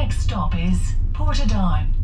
next stop is Portadown.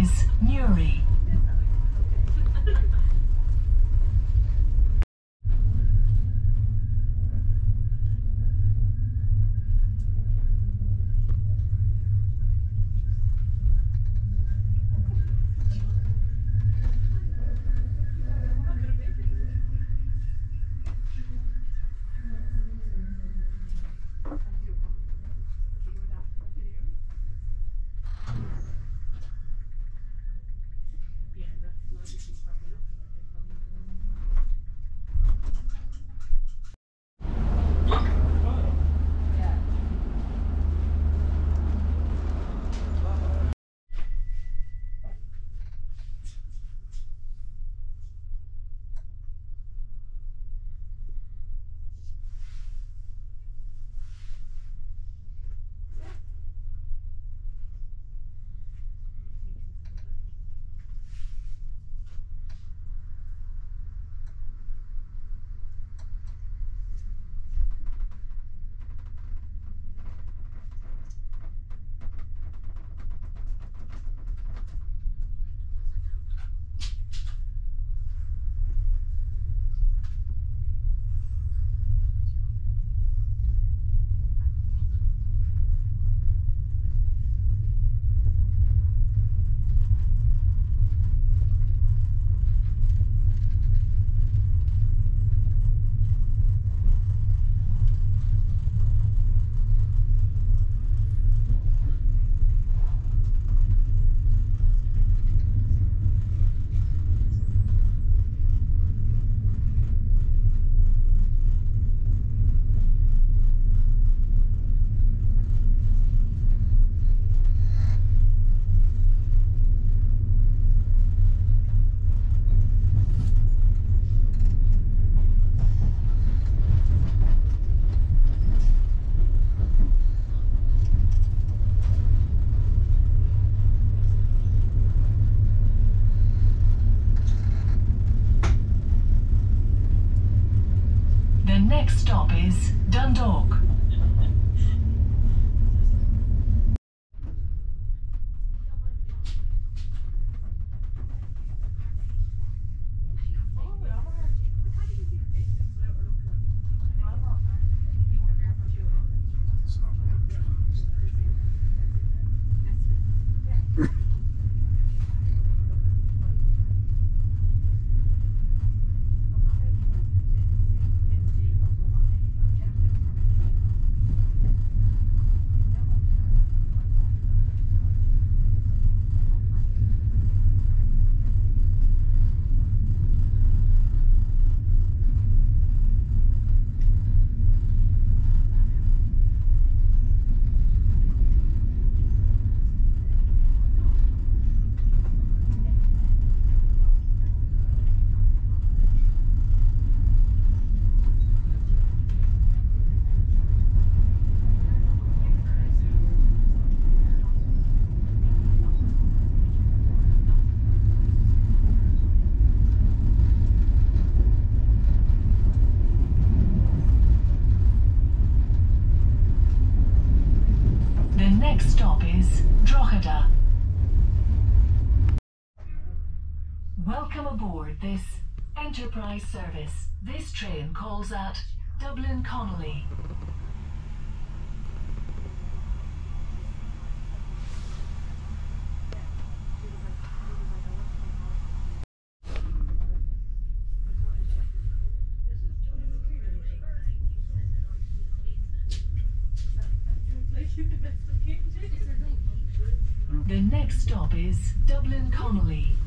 Is Newry. Enterprise service. This train calls at Dublin Connolly. The next stop is Dublin Connolly.